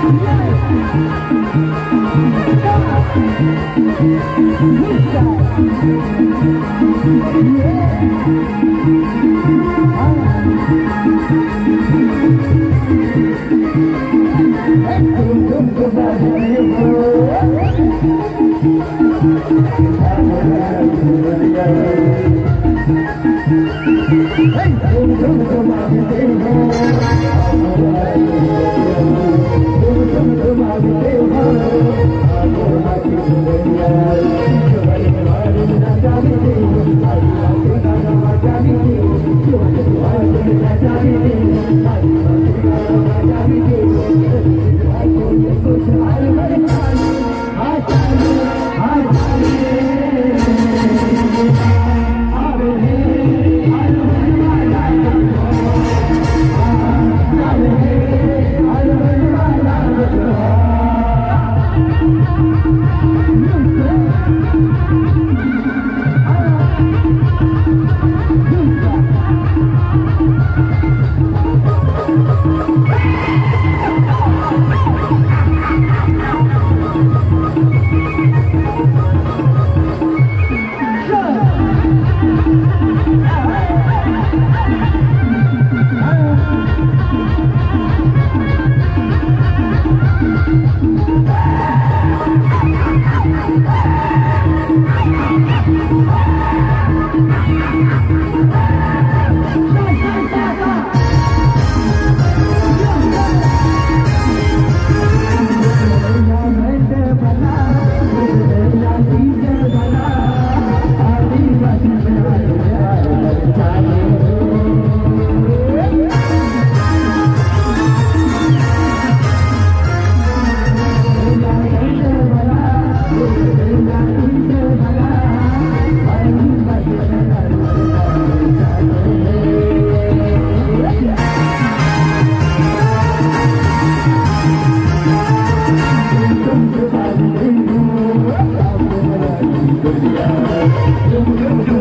Thank you. توم جو